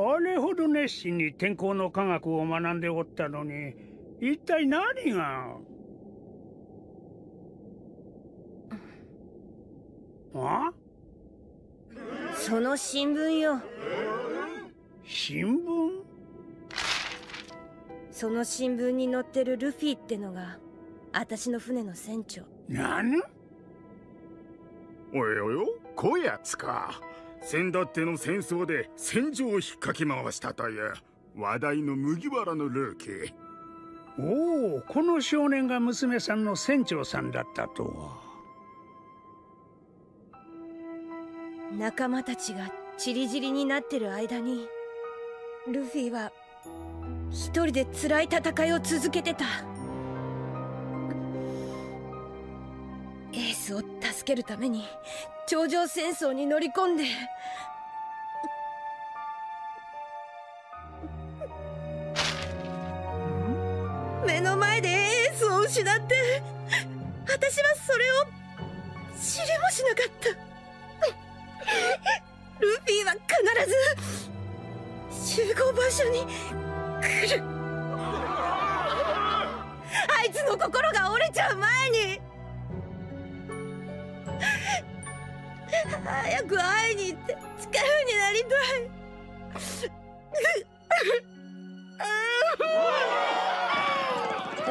あれほど熱心に天候の科学を学んでおったのに一体何が？あ？その新聞よ。新聞？その新聞に載ってるルフィってのが私の船の船長。何？およおよこやつか先だっての戦争で戦場を引っかき回したという話題の麦わらのルーキー。おおこの少年が娘さんの船長さんだったと。は仲間たちがチリジリになってる間にルフィは一人で辛い戦いを続けてた。エースを助けるために頂上戦争に乗り込んで。目の前でエースを失って私はそれを知りもしなかった。ルフィは必ず集合場所に来る。あいつの心が早く会いに行って力になりたい。お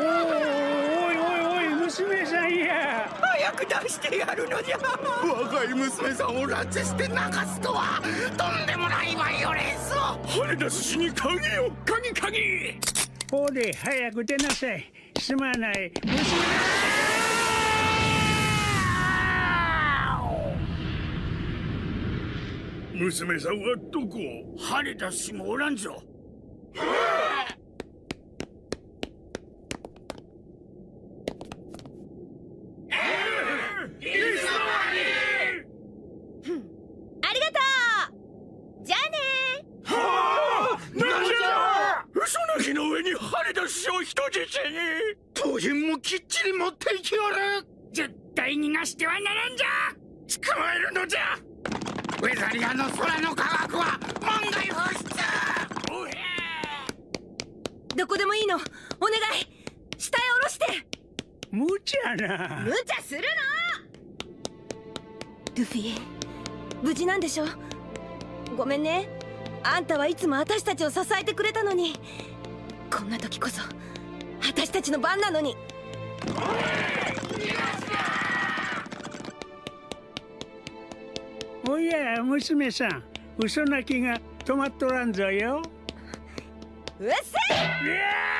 いおいおい娘さんや早く出してやるのじゃ若い娘さんを拉致して泣かすとはとんでもないバイオレンスを羽田寿司に鍵を鍵鍵ほれ早く出なさいすまない娘娘さんはどこ羽田氏もおらんぞ。ありがとう。じゃあねなんじゃ？嘘泣きの上に羽田氏を人質に。当人もきっちり持っていきおる。絶対逃がしてはならんじゃ捕まえるのじゃウェザリアの空の科学は門外不出。どこでもいいの。お願い。下へ下ろして。無茶な。無茶するな。ルフィ。無事なんでしょ？ごめんね。あんたはいつも私たちを支えてくれたのに。こんな時こそ私たちの番なのに。おや娘さん。嘘泣きが止まっとらんぞよ。うっせい